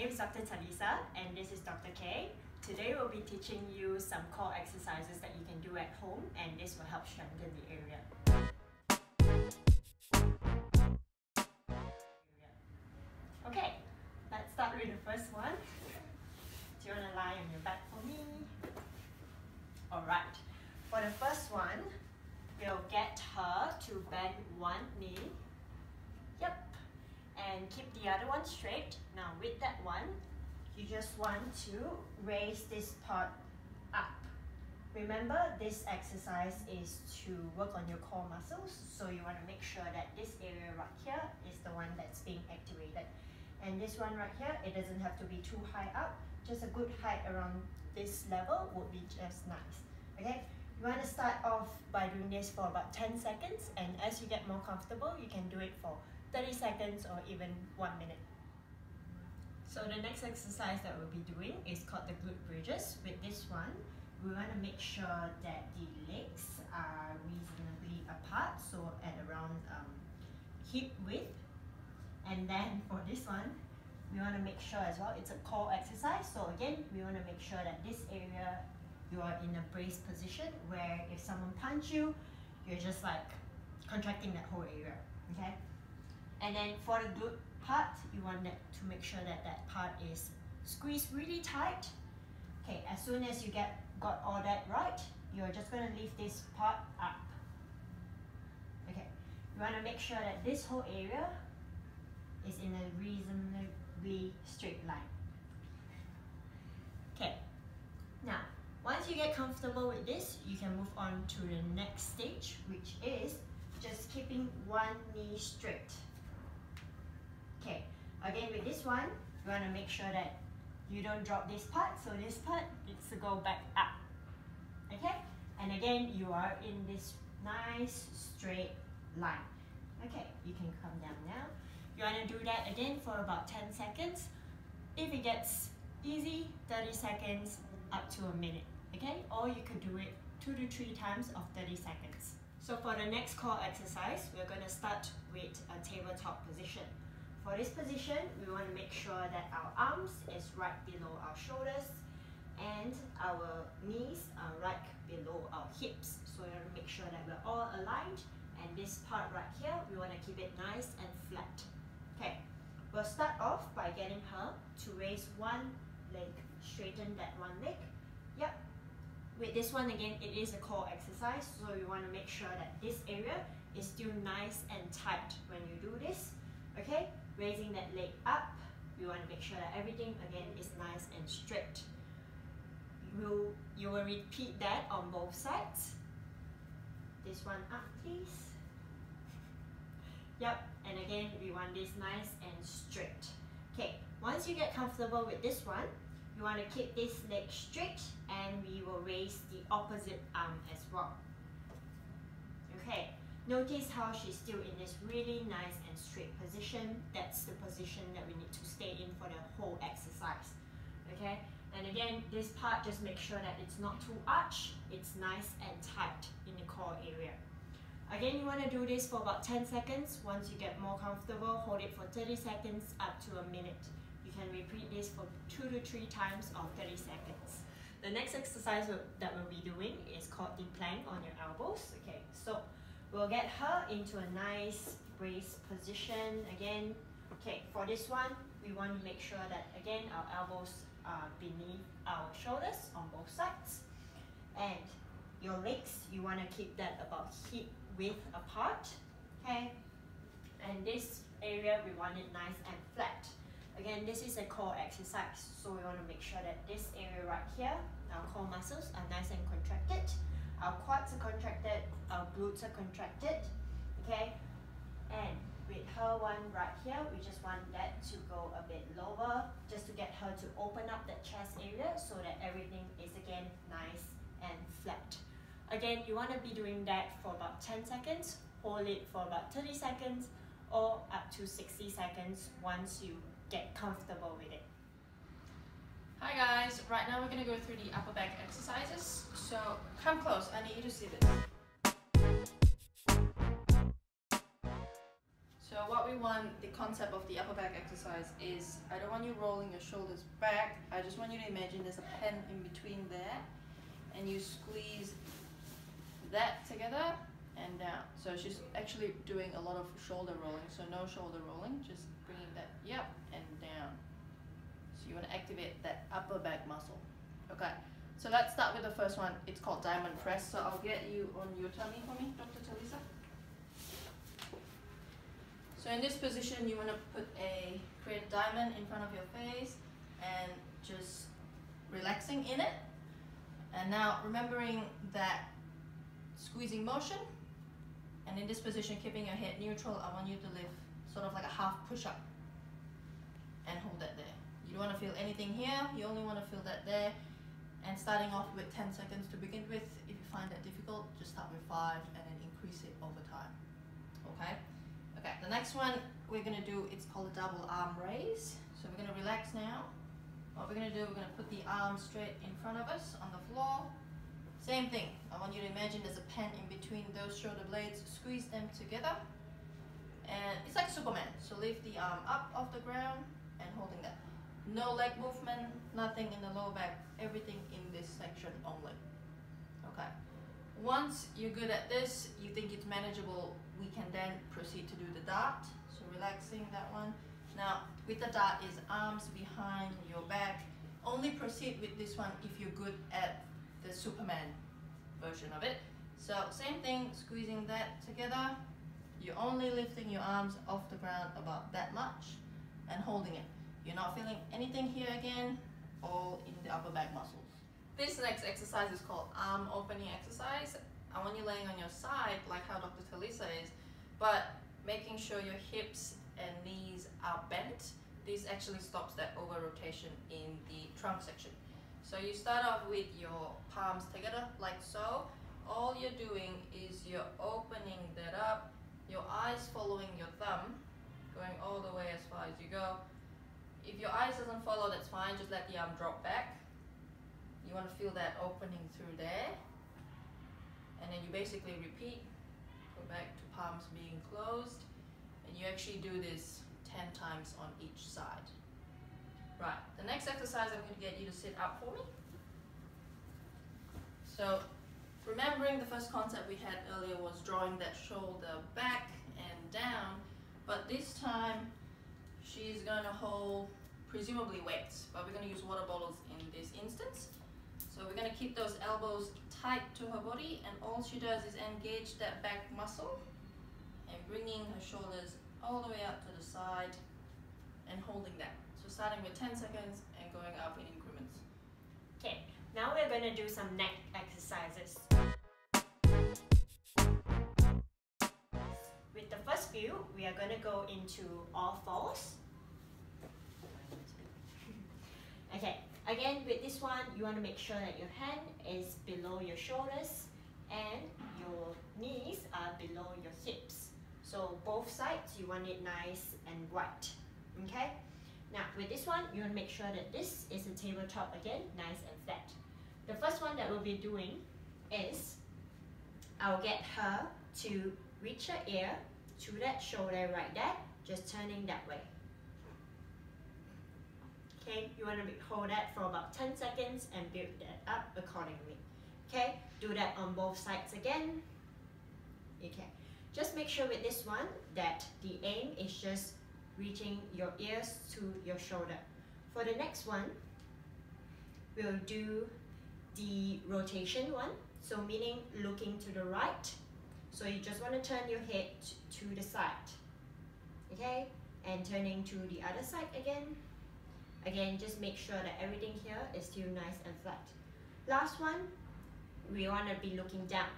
name is Dr. Talisa and this is Dr. K. Today we'll be teaching you some core exercises that you can do at home and this will help strengthen the area. Okay, let's start with the first one. Do you want to lie on your back for me? Alright, for the first one, we'll get her to bend one knee. Keep the other one straight. Now with that one, you just want to raise this part up. Remember, this exercise is to work on your core muscles, so you want to make sure that this area right here is the one that's being activated. And this one right here, it doesn't have to be too high up, just a good height around this level would be just nice. Okay, you want to start off by doing this for about 10 seconds, and as you get more comfortable, you can do it for 30 seconds or even one minute. So the next exercise that we'll be doing is called the glute bridges. With this one, we want to make sure that the legs are reasonably apart, so at around um, hip width. And then for this one, we want to make sure as well, it's a core exercise. So again, we want to make sure that this area, you are in a brace position where if someone punch you, you're just like contracting that whole area, okay? And then for the glute part, you want that to make sure that that part is squeezed really tight. Okay, as soon as you get got all that right, you're just going to lift this part up. Okay, you want to make sure that this whole area is in a reasonably straight line. Okay, now once you get comfortable with this, you can move on to the next stage, which is just keeping one knee straight. Okay, again with this one, you want to make sure that you don't drop this part, so this part needs to go back up. Okay, and again, you are in this nice straight line. Okay, you can come down now. You want to do that again for about 10 seconds. If it gets easy, 30 seconds up to a minute. Okay, or you could do it two to three times of 30 seconds. So for the next core exercise, we're going to start with a tabletop position. For this position, we want to make sure that our arms is right below our shoulders and our knees are right below our hips. So we want to make sure that we're all aligned and this part right here, we want to keep it nice and flat. Okay, we'll start off by getting her to raise one leg, straighten that one leg. Yep. With this one again, it is a core exercise, so you want to make sure that this area is still nice and tight when you do this. Okay, raising that leg up. We want to make sure that everything again is nice and straight. You will, you will repeat that on both sides. This one up please. Yep, and again we want this nice and straight. Okay, once you get comfortable with this one, you want to keep this leg straight and we will raise the opposite arm as well. Notice how she's still in this really nice and straight position. That's the position that we need to stay in for the whole exercise. Okay, and again, this part, just make sure that it's not too arched, it's nice and tight in the core area. Again, you want to do this for about 10 seconds. Once you get more comfortable, hold it for 30 seconds up to a minute. You can repeat this for two to three times or 30 seconds. The next exercise that we'll be doing is called the plank on your elbows. Okay, so We'll get her into a nice brace position again. Okay, for this one, we want to make sure that again our elbows are beneath our shoulders on both sides. And your legs, you want to keep that about hip width apart. Okay, and this area we want it nice and flat. Again, this is a core exercise, so we want to make sure that this area right here, our core muscles are nice and our quads are contracted, our glutes are contracted, okay? And with her one right here, we just want that to go a bit lower, just to get her to open up that chest area so that everything is again nice and flat. Again, you want to be doing that for about 10 seconds, hold it for about 30 seconds, or up to 60 seconds once you get comfortable with it. Hi guys, right now we're going to go through the upper back exercises. So come close, I need you to see this. So what we want, the concept of the upper back exercise is I don't want you rolling your shoulders back. I just want you to imagine there's a pen in between there and you squeeze that together and down. So she's actually doing a lot of shoulder rolling. So no shoulder rolling, just bringing that, yep, and you want to activate that upper back muscle. Okay, so let's start with the first one. It's called diamond press. So I'll get you on your tummy for me, Dr. Talisa. So in this position, you want to put a, create a diamond in front of your face and just relaxing in it. And now remembering that squeezing motion and in this position, keeping your head neutral, I want you to lift sort of like a half push-up and hold that there. You don't want to feel anything here, you only want to feel that there. And starting off with 10 seconds to begin with, if you find that difficult, just start with 5 and then increase it over time. Okay? Okay, the next one we're going to do, it's called a double arm raise. So we're going to relax now. What we're going to do, we're going to put the arms straight in front of us on the floor same thing. I want you to imagine there's a pen in between those shoulder blades. Squeeze them together. And it's like Superman. So lift the arm up off the ground and holding that. No leg movement, nothing in the lower back. Everything in this section only. Okay. Once you're good at this, you think it's manageable, we can then proceed to do the dart. So relaxing that one. Now, with the dart is arms behind your back. Only proceed with this one if you're good at the Superman version of it. So same thing, squeezing that together. You're only lifting your arms off the ground about that much and holding it. You're not feeling anything here again, all in the upper back muscles. This next exercise is called arm opening exercise. I want you laying on your side like how Dr. Talisa is, but making sure your hips and knees are bent. This actually stops that over rotation in the trunk section. So you start off with your palms together like so. All you're doing is you're opening that up, your eyes following your thumb, going all the way as far as you go. If your eyes doesn't follow, that's fine, just let the arm drop back. You want to feel that opening through there. And then you basically repeat, go back to palms being closed, and you actually do this 10 times on each side. Right, the next exercise I'm going to get you to sit up for me. So, remembering the first concept we had earlier was drawing that shoulder back and down, but this time she's to hold presumably weights, but we're to use water bottles in this instance. So we're to keep those elbows tight to her body and all she does is engage that back muscle and bringing her shoulders all the way out to the side and holding that So starting with 10 seconds and going up in increments. Okay, now we're to do some neck exercises. Few, we are going to go into all fours. Okay, again with this one, you want to make sure that your hand is below your shoulders and your knees are below your hips. So both sides, you want it nice and white. Okay? Now with this one, you want to make sure that this is a tabletop again, nice and flat. The first one that we'll be doing is I'll get her to reach her ear to that shoulder right there, just turning that way. Okay, you want to hold that for about 10 seconds and build that up accordingly. Okay, do that on both sides again. Okay, just make sure with this one that the aim is just reaching your ears to your shoulder. For the next one, we'll do the rotation one. So meaning looking to the right. So you just want to turn your head to the side. Okay? And turning to the other side again. Again, just make sure that everything here is still nice and flat. Last one, we want to be looking down.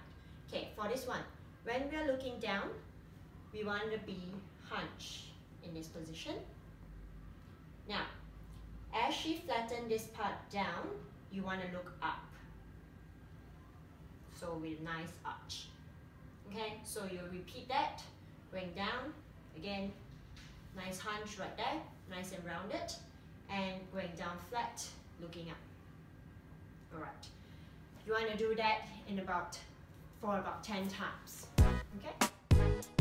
Okay, for this one, when we are looking down, we want to be hunched in this position. Now, as she flattens this part down, you want to look up. So with nice arch. Okay, so you repeat that, going down, again, nice hunch right there, nice and rounded, and going down flat, looking up. Alright, you want to do that in about, for about 10 times. Okay?